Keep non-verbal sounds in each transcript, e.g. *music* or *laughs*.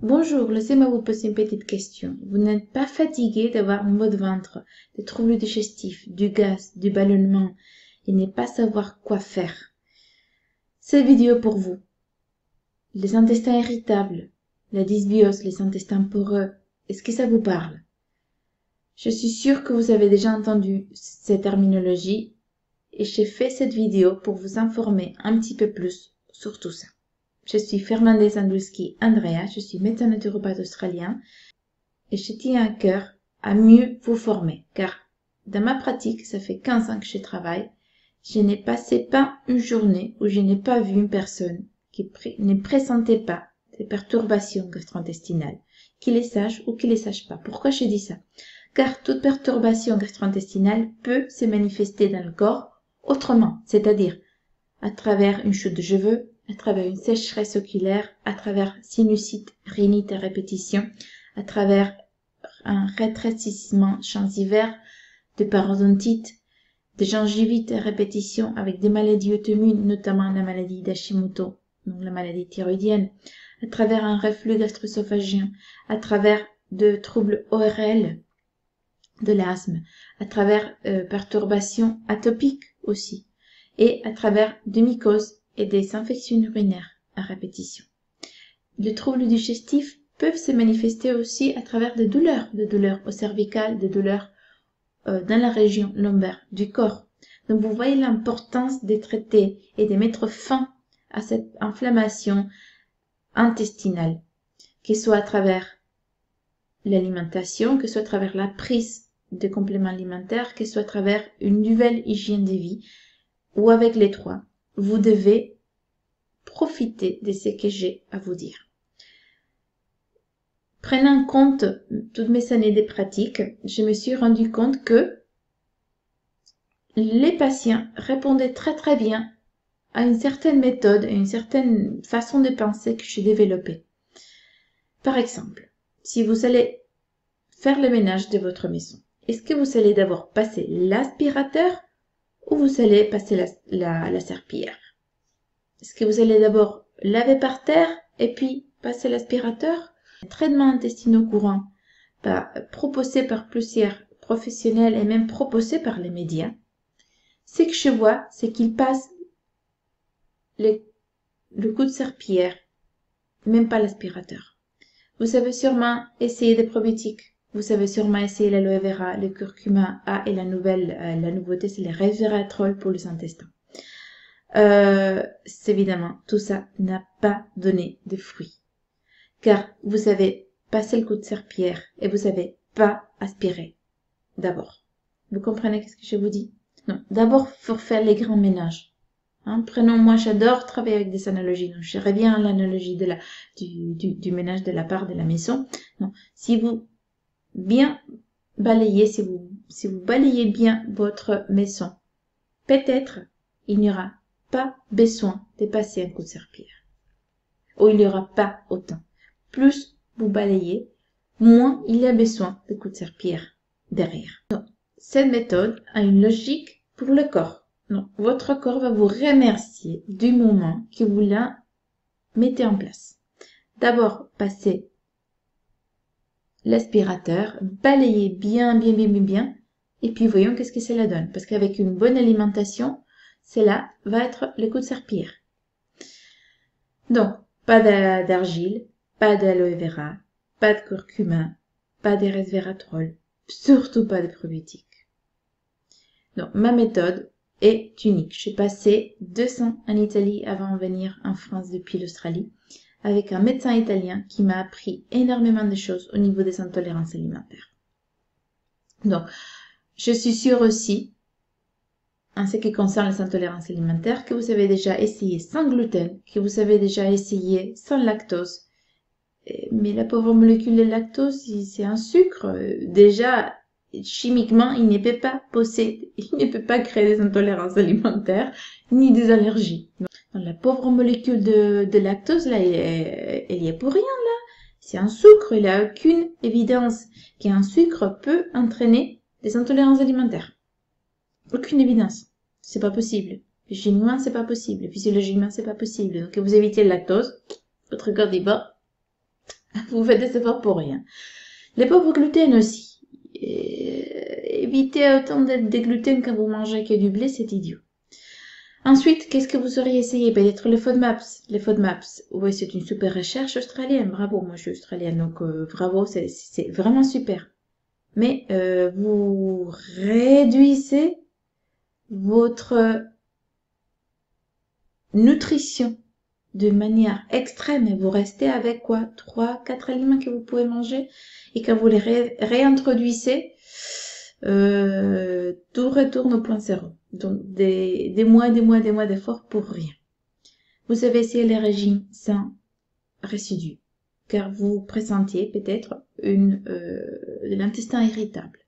Bonjour, laissez-moi vous poser une petite question. Vous n'êtes pas fatigué d'avoir un mot de ventre, des troubles digestifs, du gaz, du ballonnement et ne pas savoir quoi faire? Cette vidéo pour vous. Les intestins irritables, la dysbiose, les intestins poreux, est-ce que ça vous parle? Je suis sûre que vous avez déjà entendu cette terminologie et j'ai fait cette vidéo pour vous informer un petit peu plus sur tout ça. Je suis Fernandez Andruski Andrea, je suis médecin naturopathe australien et je tiens à cœur à mieux vous former car dans ma pratique, ça fait 15 ans que je travaille, je n'ai passé pas une journée où je n'ai pas vu une personne qui ne présentait pas des perturbations gastro-intestinales, qu'il les sache ou qu'il les sache pas. Pourquoi je dis ça? Car toute perturbation gastro-intestinale peut se manifester dans le corps autrement, c'est-à-dire à travers une chute de cheveux, à travers une sécheresse oculaire, à travers sinusite, rhinite à répétition, à travers un rétrécissement hiver, de parodontite, de gingivite à répétition avec des maladies auto-immunes, notamment la maladie d'Hashimoto, donc la maladie thyroïdienne, à travers un reflux gastro-œsophagien, à travers de troubles ORL, de l'asthme, à travers euh, perturbations atopiques aussi, et à travers de mycoses et des infections urinaires à répétition. Les troubles digestifs peuvent se manifester aussi à travers des douleurs, des douleurs au cervical, des douleurs euh, dans la région lombaire du corps. Donc vous voyez l'importance de traiter et de mettre fin à cette inflammation intestinale, que ce soit à travers l'alimentation, que ce soit à travers la prise de compléments alimentaires, que ce soit à travers une nouvelle hygiène de vie, ou avec les trois vous devez profiter de ce que j'ai à vous dire. Prenant en compte toutes mes années de pratique, je me suis rendu compte que les patients répondaient très très bien à une certaine méthode et une certaine façon de penser que j'ai développée. Par exemple, si vous allez faire le ménage de votre maison, est-ce que vous allez d'abord passer l'aspirateur ou vous allez passer la, la, serpillière? Est-ce que vous allez d'abord laver par terre et puis passer l'aspirateur? Traitement intestinaux courant bah, proposé par plusieurs professionnels et même proposé par les médias. Ce que je vois, c'est qu'ils passent le coup de serpillière, même pas l'aspirateur. Vous avez sûrement essayé des probiotiques vous avez sûrement essayé l'aloe vera, le curcuma A et la nouvelle, euh, la nouveauté, c'est les resveratrol pour les intestins. Euh, évidemment, tout ça n'a pas donné de fruits. Car vous avez passé le coup de serpillère et vous avez pas aspiré. D'abord. Vous comprenez ce que je vous dis? Non. D'abord, faut faire les grands ménages. Hein, prenons, moi j'adore travailler avec des analogies. Donc, je reviens à l'analogie de la, du, du, du, ménage de la part de la maison. Non. Si vous bien balayer, si vous, balayez bien votre maison, peut-être il n'y aura pas besoin de passer un coup de serpillère. Ou il n'y aura pas autant. Plus vous balayez, moins il y a besoin de coups de serpillère derrière. Cette méthode a une logique pour le corps. Donc, votre corps va vous remercier du moment que vous la mettez en place. D'abord, passez l'aspirateur, balayez bien, bien, bien, bien, et puis voyons qu'est-ce que cela donne. Parce qu'avec une bonne alimentation, cela va être le coup de serpillère. Donc, pas d'argile, pas d'aloe vera, pas de curcuma, pas de resveratrol, surtout pas de probiotiques. Donc, ma méthode est unique. Suis passé 200 en Italie avant de venir en France depuis l'Australie avec un médecin italien qui m'a appris énormément de choses au niveau des intolérances alimentaires. Donc, je suis sûre aussi, en ce qui concerne les intolérances alimentaires, que vous avez déjà essayé sans gluten, que vous avez déjà essayé sans lactose. Mais la pauvre molécule de lactose, c'est un sucre. Déjà, chimiquement, il ne peut pas posséder, il ne peut pas créer des intolérances alimentaires ni des allergies. La pauvre molécule de, lactose, là, elle, y est pour rien, là. C'est un sucre, il a aucune évidence qu'un sucre peut entraîner des intolérances alimentaires. Aucune évidence. C'est pas possible. Chimiquement, c'est pas possible. Physiologiquement, c'est pas possible. Donc, vous évitez le lactose. Votre corps dit, bah, *laughs* Vous faites des efforts pour rien. Les pauvres gluten aussi. évitez autant d'être des gluten quand vous mangez que du blé, c'est idiot. Ensuite, qu'est-ce que vous auriez essayé? Peut-être les FODMAPs. Les FODMAPs, oui, c'est une super recherche australienne. Bravo, moi je suis australienne, donc euh, bravo, c'est vraiment super. Mais euh, vous réduisez votre nutrition de manière extrême et vous restez avec quoi? Trois, quatre aliments que vous pouvez manger et quand vous les réintroduisez, euh, tout retourne au point zéro. Donc des, des mois, des mois, des mois d'efforts pour rien. Vous avez essayé les régimes sans résidus, car vous pressentiez peut-être une euh, l'intestin irritable.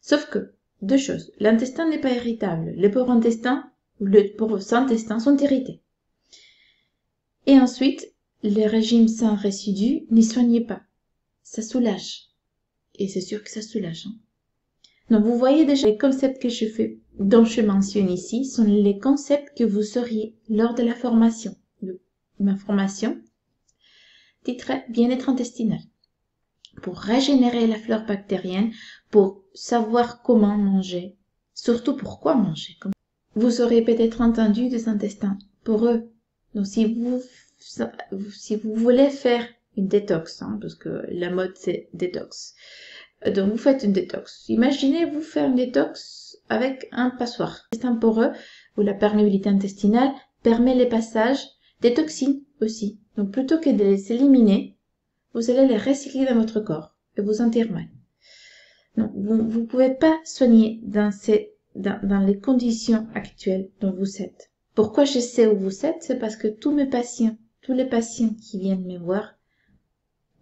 Sauf que deux choses, l'intestin n'est pas irritable, les pauvres intestins ou les pauvres intestins sont irrités. Et ensuite, les régimes sans résidus n'y soignez pas. Ça soulage. Et c'est sûr que ça soulage. Hein. Donc vous voyez déjà les concepts que je fais, dont je mentionne ici, sont les concepts que vous sauriez lors de la formation. ma formation titre bien-être intestinal. Pour régénérer la flore bactérienne, pour savoir comment manger, surtout pourquoi manger. Vous aurez peut-être entendu des intestins poreux. Donc si vous, si vous voulez faire une détox, hein, parce que la mode c'est détox, donc vous faites une détox. Imaginez vous faire une détox avec un passoire. un poreux ou la perméabilité intestinale permet les passages des toxines aussi. Donc plutôt que de les éliminer, vous allez les recycler dans votre corps et vous sentir mal. Non, vous ne pouvez pas soigner dans, ces, dans, dans les conditions actuelles dont vous êtes. Pourquoi je sais où vous êtes? C'est parce que tous mes patients, tous les patients qui viennent me voir,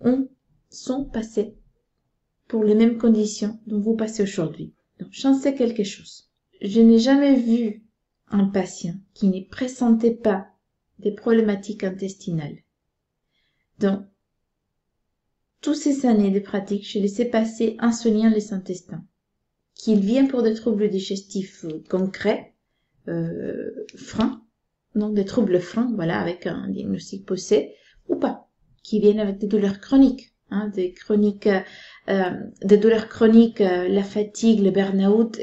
ont, sont passés pour les mêmes conditions dont vous passez aujourd'hui. Donc, j'en sais quelque chose. Je n'ai jamais vu un patient qui ne pressentait pas des problématiques intestinales. Donc, toutes ces années de pratique, je les ai passées en soignant les intestins. Qu'il vienne pour des troubles digestifs concrets, euh, freins, donc des troubles freins, voilà, avec un diagnostic posé, ou pas, qui viennent avec des douleurs chroniques, hein, des chroniques euh, des douleurs chroniques, euh, la fatigue, le burn-out,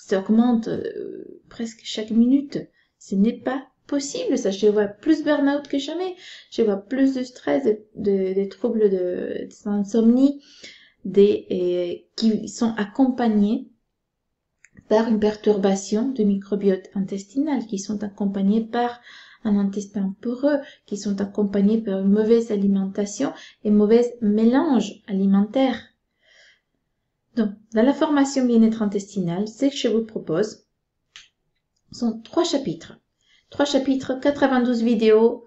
ça augmente euh, presque chaque minute. Ce n'est pas possible, ça. Je vois plus burn-out que jamais. Je vois plus de stress, des troubles de, d'insomnie, des, qui sont accompagnés par une perturbation du microbiote intestinal, qui sont accompagnés par un intestin poreux, qui sont accompagnés par une mauvaise alimentation et mauvais mélange alimentaire. Donc, dans la formation bien-être intestinal, ce que je vous propose sont trois chapitres. Trois chapitres, 92 vidéos,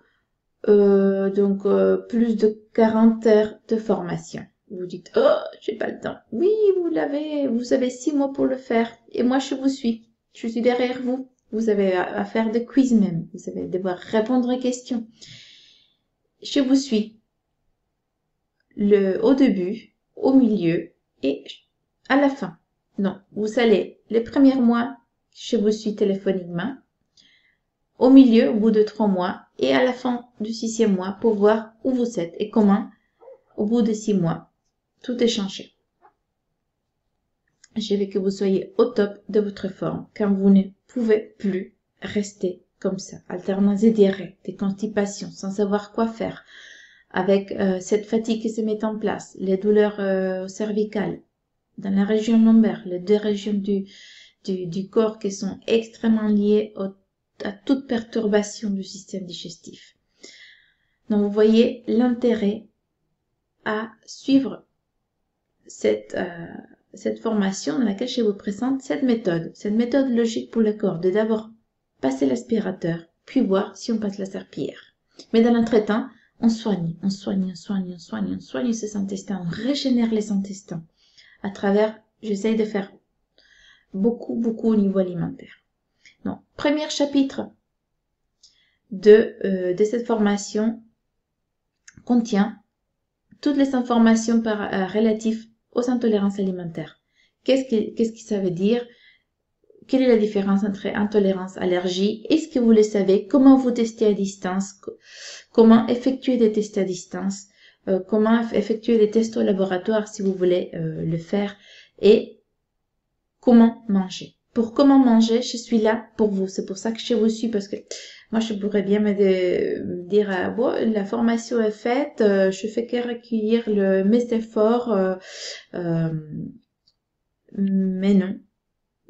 euh, donc euh, plus de 40 heures de formation. Vous dites, oh, j'ai pas le temps. Oui, vous l'avez, vous avez six mois pour le faire. Et moi, je vous suis. Je suis derrière vous. Vous avez à, faire des quiz même. Vous allez devoir répondre aux questions. Je vous suis. Le, au début, au milieu et à la fin. Non, vous allez les premiers mois, je vous suis téléphoniquement, au milieu, au bout de trois mois, et à la fin du sixième mois pour voir où vous êtes et comment, au bout de six mois, tout est changé. Je veux que vous soyez au top de votre forme, car vous ne pouvez plus rester comme ça, alternant des diarrhées, des constipations, sans savoir quoi faire, avec euh, cette fatigue qui se met en place, les douleurs euh, cervicales, dans la région lombaire, les deux régions du corps qui sont extrêmement liées à toute perturbation du système digestif. Donc vous voyez l'intérêt à suivre cette, euh, cette formation dans laquelle je vous présente cette méthode, cette méthode logique pour le corps, de d'abord passer l'aspirateur, puis voir si on passe la serpillière. Mais dans l'entretemps, on soigne, on soigne, on soigne, on soigne, on soigne ces intestins, on régénère les intestins à travers, j'essaye de faire beaucoup, beaucoup au niveau alimentaire. Donc, premier chapitre de, euh, de cette formation contient toutes les informations par, euh, relatives aux intolérances alimentaires. Qu'est-ce que, qu'est-ce que ça veut dire? Quelle est la différence entre intolérance, allergie? Est-ce que vous le savez? Comment vous tester à distance? Comment effectuer des tests à distance? Euh, comment effectuer les tests au laboratoire si vous voulez euh, le faire? Et comment manger? Pour comment manger, je suis là pour vous. C'est pour ça que je vous suis parce que moi, je pourrais bien me, dire, ah, bon, la formation est faite, je fais que recueillir le, mes efforts, mais non.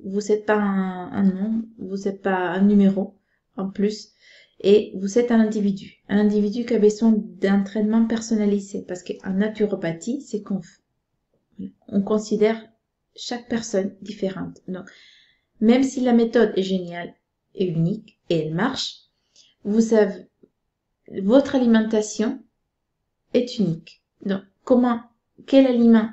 Vous n'êtes pas un, un nom, vous n'êtes pas un numéro en plus et vous êtes un individu. Un individu qui a besoin d'entraînement personnalisé parce qu'en naturopathie, c'est qu'on on considère chaque personne différente. Donc, même si la méthode est géniale et unique et elle marche, vous savez, votre alimentation est unique. Donc, comment, quel aliment,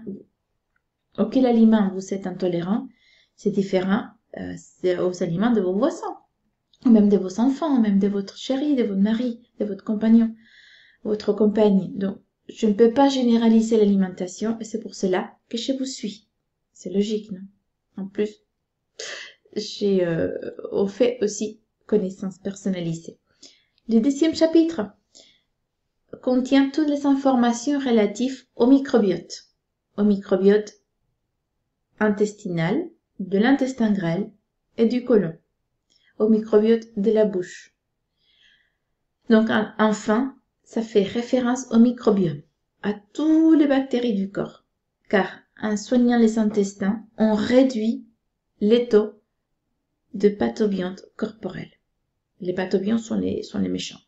auquel aliment vous êtes intolérant, c'est différent euh, aux aliments de vos voisins même de vos enfants, même de votre chéri, de votre mari, de votre compagnon, votre compagne. Donc, je ne peux pas généraliser l'alimentation et c'est pour cela que je vous suis. C'est logique, non? En plus, j'ai euh, au fait aussi connaissance personnalisée. Le deuxième chapitre contient toutes les informations relatives au microbiote, au microbiote intestinal, de l'intestin grêle et du côlon au microbiote de la bouche. Donc enfin, ça fait référence au microbiome, à toutes les bactéries du corps, car en soignant les intestins, on réduit les taux de pathobiontes corporels. Les pathobiontes sont les, sont les méchants,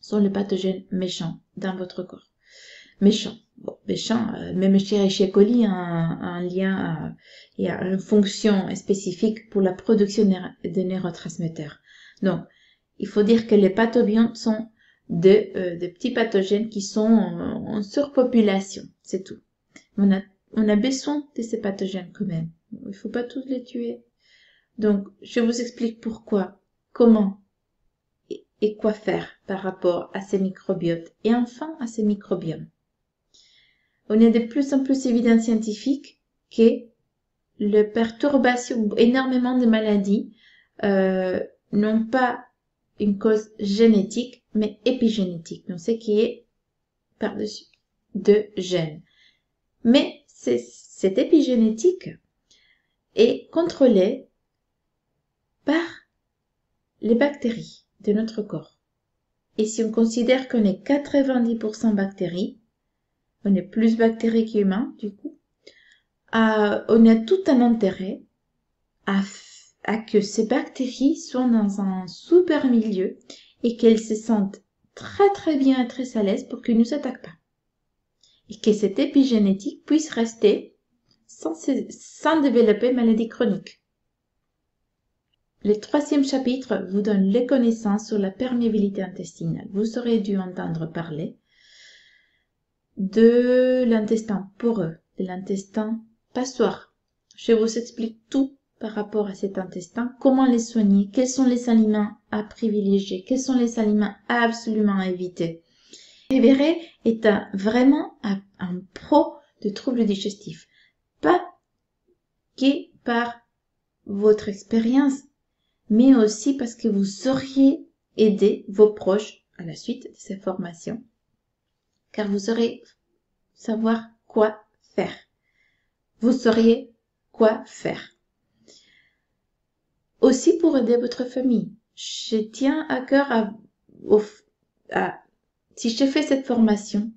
sont les pathogènes méchants dans votre corps. Méchants. Bon, méchants, euh, même chez, chez coli, un, un lien euh, il y a une fonction spécifique pour la production de neurotransmetteurs. Donc, il faut dire que les pathobiontes sont de, euh, de petits pathogènes qui sont en, surpopulation, c'est tout. On a, on a besoin de ces pathogènes quand même. Il faut pas tous les tuer. Donc, je vous explique pourquoi, comment et, quoi faire par rapport à ces microbiotes et enfin à ces microbiomes. On a de plus en plus évidence scientifique que les perturbations, énormément de maladies euh, n'ont pas une cause génétique, mais épigénétique, donc ce qui est par-dessus de gènes. Mais cette épigénétique est contrôlée par les bactéries de notre corps. Et si on considère qu'on est 90% bactéries, on est plus bactéries qu'humains, du coup, on a tout un intérêt à, que ces bactéries soient dans un super milieu et qu'elles se sentent très très bien et très à l'aise pour qu'elles ne nous attaquent pas. Et que cette épigénétique puisse rester sans, sans développer maladie chronique. Le troisième chapitre vous donne les connaissances sur la perméabilité intestinale. Vous aurez dû entendre parler de l'intestin poreux, de l'intestin passoire. Je vous explique tout par rapport à cet intestin, comment les soigner, quels sont les aliments à privilégier, quels sont les aliments absolument à éviter. Verrez est vraiment un, pro de troubles digestifs. Pas que par votre expérience, mais aussi parce que vous sauriez aider vos proches à la suite de ces formations, car vous saurez savoir quoi faire vous sauriez quoi faire. Aussi pour aider votre famille. Je tiens à cœur à, si je fais cette formation,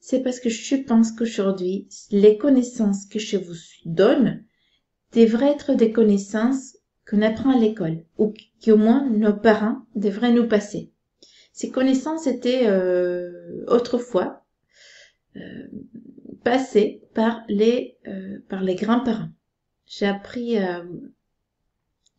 c'est parce que je pense qu'aujourd'hui, les connaissances que je vous donne devraient être des connaissances qu'on apprend à l'école ou qu'au moins nos parents devraient nous passer. Ces connaissances étaient euh, autrefois euh, passé par les, euh, par les grands-parents. J'ai appris,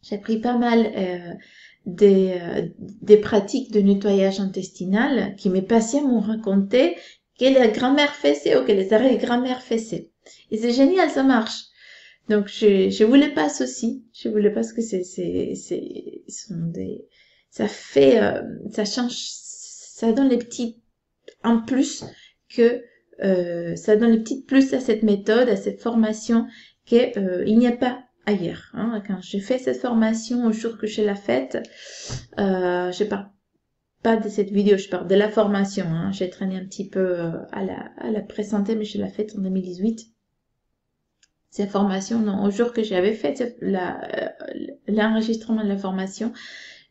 j'ai appris pas mal des, des pratiques de nettoyage intestinal qui mes patients m'ont raconté que la grand-mère faisait ou que les arrière-grand-mères faisaient. Et c'est génial, ça marche. Donc je, je vous les passe aussi. Je vous les passe que c'est, c'est, c'est, sont des, ça fait, ça change, ça donne les petits en plus que euh, ça donne les petites plus à cette méthode, à cette formation qu'il euh, n'y a pas ailleurs. Hein. Quand j'ai fait cette formation au jour que j'ai la faite, euh, j'ai pas pas de cette vidéo, je parle de la formation. Hein. J'ai traîné un petit peu euh, à, la, à la présenter, mais je l'ai faite en 2018. Cette formation, non, au jour que j'avais fait euh, l'enregistrement de la formation,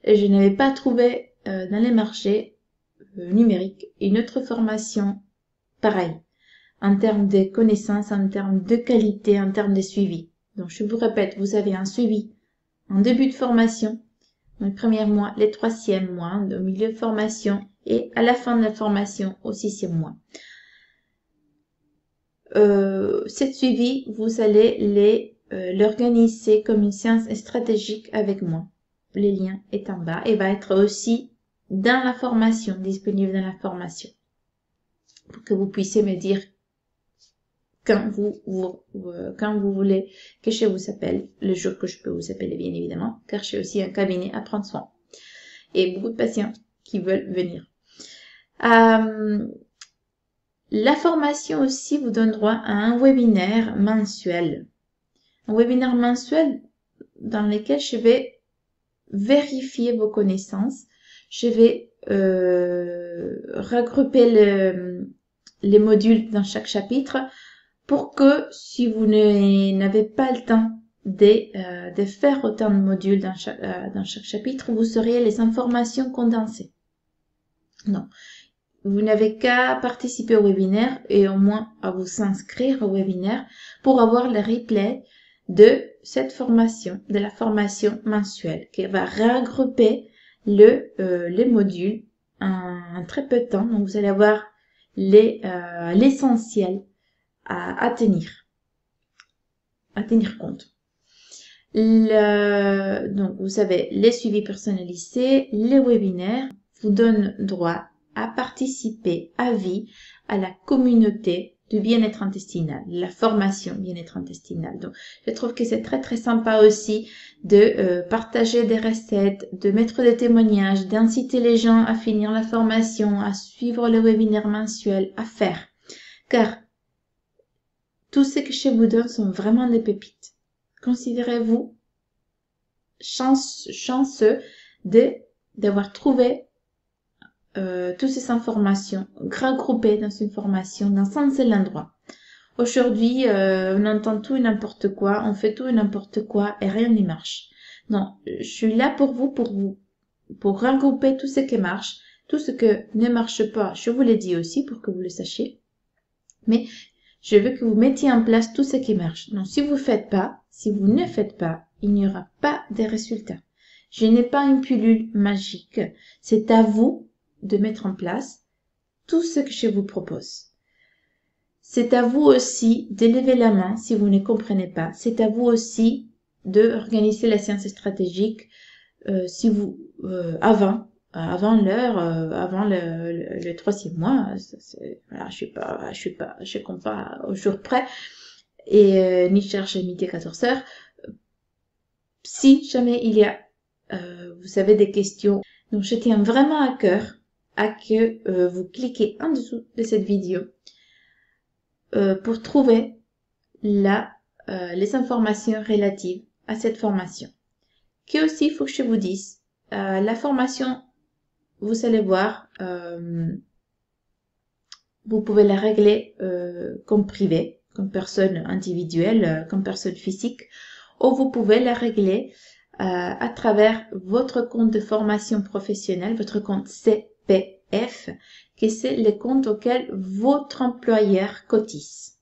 je n'avais pas trouvé euh, dans les marchés numériques une autre formation pareille en termes de connaissances, en termes de qualité, en termes de suivi. Donc, je vous répète, vous avez un suivi en début de formation, les premiers mois, les troisièmes mois, au milieu de formation et à la fin de la formation au sixième mois. Euh, cette suivi, vous allez euh, l'organiser comme une séance stratégique avec moi. Le lien est en bas et va être aussi dans la formation, disponible dans la formation. Pour que vous puissiez me dire quand vous, euh, vous voulez que je vous appelle, le jour que je peux vous appeler bien évidemment, car j'ai aussi un cabinet à prendre soin. Et beaucoup de patients qui veulent venir. Euh, la formation aussi vous donne droit à un webinaire mensuel. Un webinaire mensuel dans lequel je vais vérifier vos connaissances. Je vais euh, regrouper le, les modules dans chaque chapitre pour que si vous n'avez pas le temps de, euh, de, faire autant de modules dans chaque, euh, dans chaque chapitre, vous auriez les informations condensées. Non. Vous n'avez qu'à participer au webinaire et au moins à vous inscrire au webinaire pour avoir le replay de cette formation, de la formation mensuelle qui va regrouper le, euh, les modules en, très peu de temps. Donc vous allez avoir l'essentiel à, tenir, à tenir compte. Le, donc, vous savez, les suivis personnalisés, les webinaires vous donnent droit à participer à vie à la communauté du bien-être intestinal, la formation bien-être intestinal. Donc, je trouve que c'est très très sympa aussi de euh, partager des recettes, de mettre des témoignages, d'inciter les gens à finir la formation, à suivre le webinaire mensuel, à faire. Car tous ce que je vous donne sont vraiment des pépites. Considérez-vous chanceux d'avoir trouvé toutes ces informations regroupées dans une formation dans un seul endroit. Aujourd'hui, euh, on entend tout et n'importe quoi, on fait tout et n'importe quoi et rien n'y marche. Non, je suis là pour vous, pour vous, pour regrouper tout ce qui marche, tout ce que ne marche pas, je vous l'ai dit aussi pour que vous le sachiez. Mais je veux que vous mettiez en place tout ce qui marche. Donc, si vous ne faites pas, si vous ne faites pas, il n'y aura pas de résultats. Je n'ai pas une pilule magique. C'est à vous de mettre en place tout ce que je vous propose. C'est à vous aussi de lever la main si vous ne comprenez pas. C'est à vous aussi de organiser la science stratégique euh, si vous euh, avant avant l'heure, euh, avant le, le, troisième mois. Voilà, je suis pas, je suis pas, je compte pas au jour près. Et euh, ni cherche midi à 14 heures. Si jamais il y a, euh, vous savez, des questions, donc je tiens vraiment à cœur à que vous cliquez en dessous de cette vidéo pour trouver là les informations relatives à cette formation. Que aussi, il faut que je vous dise, la formation vous allez voir, euh, vous pouvez la régler euh, comme privé, comme personne individuelle, euh, comme personne physique, ou vous pouvez la régler à travers votre compte de formation professionnelle, votre compte CPF, qui c'est le compte auquel votre employeur cotise.